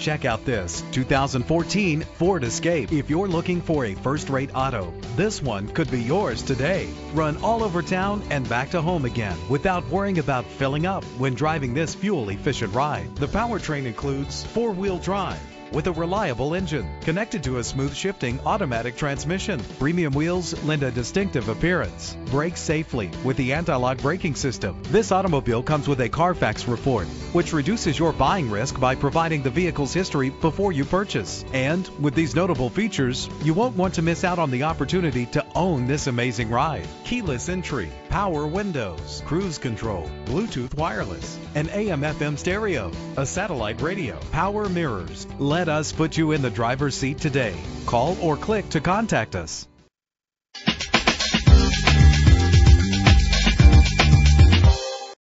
Check out this 2014 Ford Escape. If you're looking for a first-rate auto, this one could be yours today. Run all over town and back to home again without worrying about filling up when driving this fuel-efficient ride. The powertrain includes four-wheel drive with a reliable engine connected to a smooth shifting automatic transmission. Premium wheels lend a distinctive appearance. Brake safely with the anti-lock braking system. This automobile comes with a Carfax report, which reduces your buying risk by providing the vehicle's history before you purchase. And with these notable features, you won't want to miss out on the opportunity to own this amazing ride. Keyless entry, power windows, cruise control, Bluetooth wireless, an AM FM stereo, a satellite radio, power mirrors. Let us put you in the driver's seat today. Call or click to contact us.